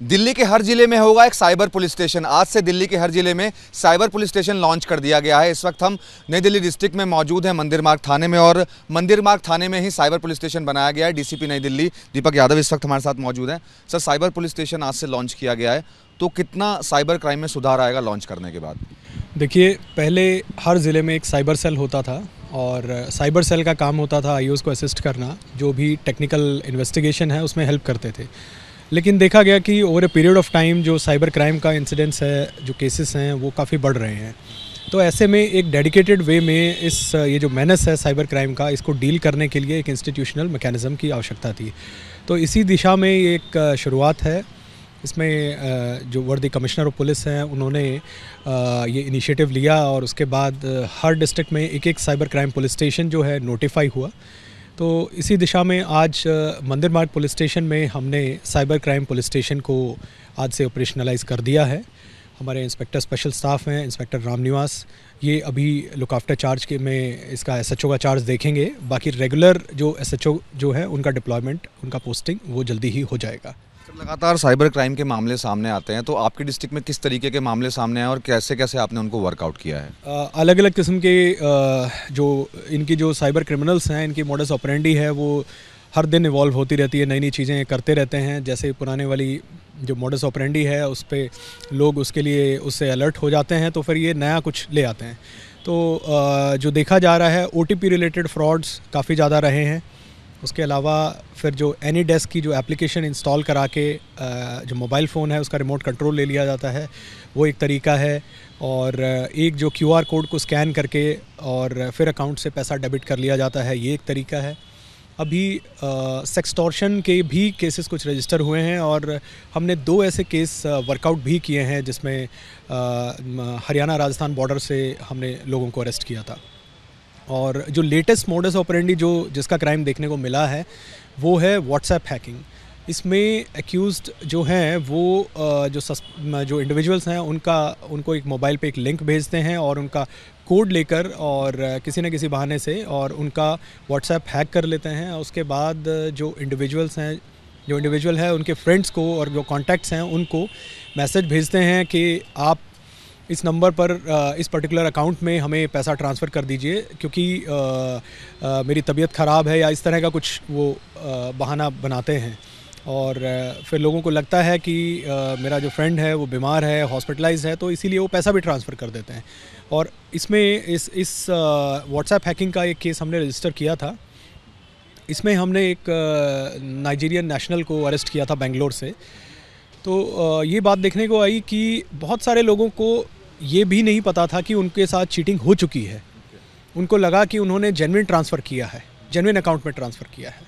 दिल्ली के हर ज़िले में होगा एक साइबर पुलिस स्टेशन। आज से दिल्ली के हर ज़िले में साइबर पुलिस स्टेशन लॉन्च कर दिया गया है। इस वक्त हम नई दिल्ली डिस्ट्रिक्ट में मौजूद हैं मंदिर मार्ग थाने में और मंदिर मार्ग थाने में ही साइबर पुलिस स्टेशन बनाया गया है। डीसीपी नई दिल्ली, दीपक यादव इस वक्त हमारे साथ मौजूद हैं। सर, साइबर पुलिस स्टेशन आज से लॉन्च किया गया है। तो कितना साइबर क्राइम में सुधार आएगा लॉन्च करने के बाद? देखिए, पहले हर ज़िले में एक साइबर सेल होता था और साइबर सेल का काम होता था आई को असिस्ट करना। जो भी टेक्निकल इन्वेस्टिगेशन है, उसमें हेल्प करते थे। लेकिन देखा गया कि over a period of time जो साइबर क्राइम का इंसिडेंट्स है, जो केसेस हैं, वो काफ़ी बढ़ रहे हैं। तो ऐसे में एक डेडिकेटेड वे में इस, ये जो मैनस है साइबर क्राइम का, इसको डील करने के लिए एक इंस्टीट्यूशनल मैकेनिज़्म की आवश्यकता थी। तो इसी दिशा में एक, शुरुआत है। इसमें जो वर्दी कमिश्नर ऑफ़ पुलिस हैं, उन्होंने ये इनिशिएटिव लिया और उसके बाद, हर डिस्ट्रिक्ट में एक एक साइबर क्राइम पुलिस स्टेशन जो है नोटिफाई हुआ। तो इसी दिशा में आज मंदिर मार्ग पुलिस स्टेशन में हमने साइबर क्राइम पुलिस स्टेशन को आज से ऑपरेशनलाइज कर दिया है। हमारे इंस्पेक्टर स्पेशल स्टाफ हैं, इंस्पेक्टर रामनिवास। ये अभी लुक आफ्टर चार्ज के में इसका एसएचओ का चार्ज देखेंगे। बाकी रेगुलर जो एसएचओ जो है, उनका डिप्लॉयमेंट उनका पोस्टिंग वो जल्दी ही हो जाएगा। लगातार साइबर क्राइम के मामले सामने आते हैं तो आपके डिस्ट्रिक्ट में किस तरीके के मामले सामने आए और कैसे कैसे आपने उनको वर्कआउट किया है? अलग अलग किस्म के आ, जो इनकी जो साइबर क्रिमिनल्स हैं इनकी मॉडल्स ऑपरेंडी है वो हर दिन इवॉल्व होती रहती है नई नई चीज़ें करते रहते हैं। जैसे पुराने वाली जो मॉडल्स ऑपरेंडी है उस पर लोग उसके लिए उससे अलर्ट हो जाते हैं तो फिर ये नया कुछ ले आते हैं। तो जो देखा जा रहा है ओटीपी रिलेटेड फ्रॉड्स काफ़ी ज़्यादा रहे हैं। उसके अलावा फिर जो एनी डेस्क की जो एप्लीकेशन इंस्टॉल करा के जो मोबाइल फ़ोन है, उसका रिमोट कंट्रोल ले लिया जाता है, वो एक तरीका है। और एक जो क्यूआर कोड को स्कैन करके और फिर अकाउंट से पैसा डेबिट कर लिया जाता है, ये एक तरीका है। अभी सेक्सटॉर्शन के भी केसेस कुछ रजिस्टर हुए हैं और हमने दो ऐसे केस वर्कआउट भी किए हैं जिसमें हरियाणा राजस्थान बॉर्डर से हमने लोगों को अरेस्ट किया था। और जो लेटेस्ट मोडस ऑपरेंडी जो जिसका क्राइम देखने को मिला है वो है व्हाट्सएप हैकिंग इसमें एक्यूज़ जो हैं वो जो सस, जो इंडिविजुअल्स हैं उनका उनको एक मोबाइल पे एक लिंक भेजते हैं और उनका कोड लेकर और किसी न किसी बहाने से और उनका व्हाट्सएप हैक कर लेते हैं। उसके बाद जो इंडिविजुअल्स हैं जो इंडिविजुअल है उनके फ्रेंड्स को और जो कॉन्टैक्ट्स हैं उनको मैसेज भेजते हैं कि आप इस नंबर पर इस पर्टिकुलर अकाउंट में हमें पैसा ट्रांसफ़र कर दीजिए, क्योंकि मेरी तबीयत ख़राब है या इस तरह का कुछ वो बहाना बनाते हैं। और फिर लोगों को लगता है कि मेरा जो फ्रेंड है वो बीमार है हॉस्पिटलाइज है तो इसीलिए वो पैसा भी ट्रांसफ़र कर देते हैं। और इसमें इस इस व्हाट्सएप हैकिंग का एक केस हमने रजिस्टर किया था। इसमें हमने एक नाइजीरियन नेशनल को अरेस्ट किया था बेंगलोर से। तो ये बात देखने को आई कि बहुत सारे लोगों को ये भी नहीं पता था कि उनके साथ चीटिंग हो चुकी है। उनको लगा कि उन्होंने जेनविन ट्रांसफ़र किया है जेनविन अकाउंट में ट्रांसफ़र किया है।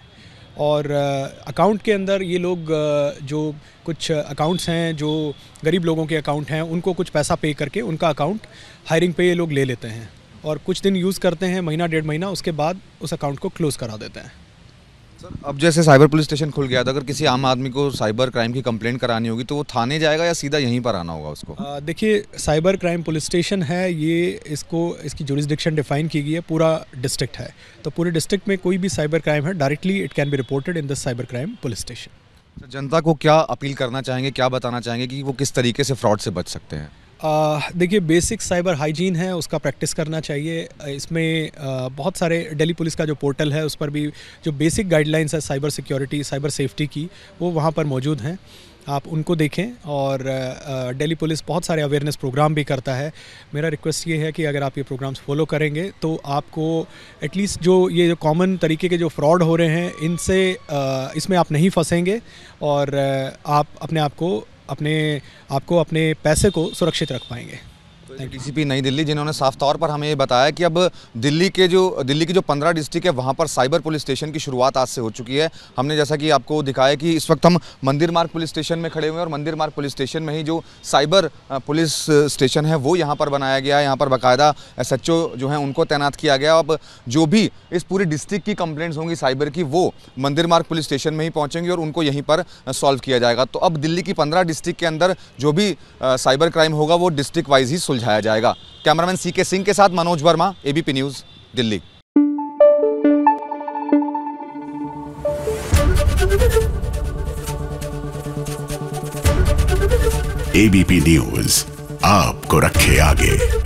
और अकाउंट के अंदर ये लोग जो कुछ अकाउंट्स हैं, जो गरीब लोगों के अकाउंट हैं, उनको कुछ पैसा पे करके उनका अकाउंट हायरिंग पे ये लोग ले लेते हैं। और कुछ दिन यूज़ करते हैं, महीना, डेढ़ महीना, उसके बाद उस अकाउंट को क्लोज़ करा देते हैं। सर अब जैसे साइबर पुलिस स्टेशन खुल गया था अगर किसी आम आदमी को साइबर क्राइम की कंप्लेंट करानी होगी तो वो थाने जाएगा या सीधा यहीं पर आना होगा उसको? देखिए साइबर क्राइम पुलिस स्टेशन है ये इसको इसकी जुरिस्डिक्शन डिफाइन की गई है पूरा डिस्ट्रिक्ट है। तो पूरे डिस्ट्रिक्ट में कोई भी साइबर क्राइम है directly it can be reported in the cyber crime police station जनता को क्या अपील करना चाहेंगे क्या बताना चाहेंगे कि वो किस तरीके से फ्रॉड से बच सकते हैं? देखिए बेसिक साइबर हाइजीन है उसका प्रैक्टिस करना चाहिए। इसमें आ, बहुत सारे दिल्ली पुलिस का जो पोर्टल है उस पर भी जो बेसिक गाइडलाइंस है साइबर सिक्योरिटी साइबर सेफ्टी की वो वहाँ पर मौजूद हैं। आप उनको देखें और दिल्ली पुलिस बहुत सारे अवेयरनेस प्रोग्राम भी करता है। मेरा रिक्वेस्ट ये है कि अगर आप ये प्रोग्राम्स फॉलो करेंगे तो आपको एटलीस्ट जो ये जो कॉमन तरीके के जो फ्रॉड हो रहे हैं इनसे इसमें आप नहीं फंसेंगे और आप अपने आप को अपने आपको अपने पैसे को सुरक्षित रख पाएँगे। डीसीपी नई दिल्ली जिन्होंने साफ़ तौर पर हमें ये बताया कि अब दिल्ली के जो, दिल्ली की जो पंद्रह डिस्ट्रिक्ट है, वहाँ पर साइबर पुलिस स्टेशन की शुरुआत आज से हो चुकी है। हमने जैसा कि आपको दिखाया कि इस वक्त हम मंदिर मार्ग पुलिस स्टेशन में खड़े हुए हैं और मंदिर मार्ग पुलिस स्टेशन में ही जो साइबर पुलिस स्टेशन है, वो यहाँ पर बनाया गया है। यहाँ पर बाकायदा एस जो है, उनको तैनात किया गया। अब जो भी इस पूरी डिस्ट्रिक्ट की कंप्लेंट्स होंगी साइबर की, वो मंदिर मार्ग पुलिस स्टेशन में ही पहुँचेंगी और उनको यहीं पर सॉल्व किया जाएगा। तो अब दिल्ली की पंद्रह डिस्ट्रिक्ट के अंदर जो भी साइबर क्राइम होगा, वो डिस्ट्रिक्ट वाइज ही सुलझाया जाएगा। कैमरामैन सी के सिंह के साथ Manoj Verma ABP news Delhi. ABP news आपको रखे आगे।